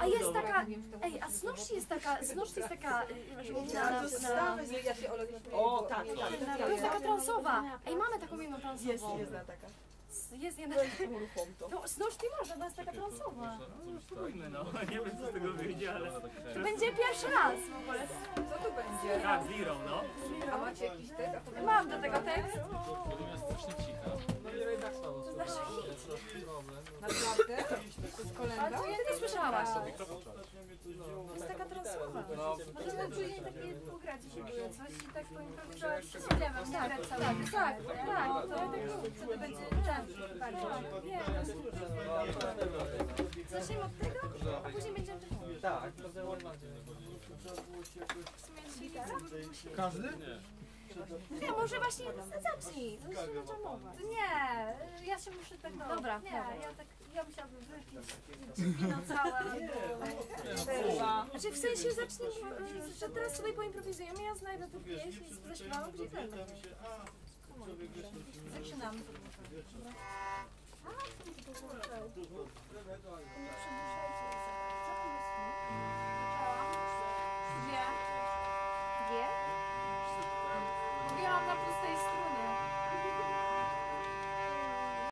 A jest taka, ej, a Snoshi jest taka, Snoshi jest taka, y, na, na, na, Ola nie O, tak, tak. to jest taka transowa. Ej, mamy taką jedną transową. Jest, jest jedna taka. Jest jedna. To. No, Snosh nie może, ona jest taka transowa. Spróbujmy, no. Nie wiem, co z tego wyjdzie, ale... To będzie pierwszy raz w ogóle. Co tu będzie? Tak, Zero, no. A macie jakiś tekst? Mam do tego tekst. Natomiast strasznie cicha. No jednak słabo To nasz hit. Naprawdę? To jest Ale to ty nie słyszałaś. Mikrofon To jest taka transowa. No, Możemy później takie pograć dzisiaj było coś i tak poimprowizować z śpiewem, tak, tak, tak, tak, tak, to ja tak co to będzie, tak, bardziej, nie, zaczniemy od tego, a później będziemy też mówić. Tak, to było Każdy? Nie, może właśnie zacznij, zacznij czamować. Nie, ja się muszę tak, dobra, nie, ja tak, ja musiałabym wypić wino całe, albo... Znaczy w sensie zacznij, y, że teraz sobie poimprowizujemy, ja znajdę tę pieśń i zaśpiewam gdzie chcemy. Zaczynamy. A, to włączył?